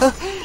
あっ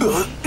啊。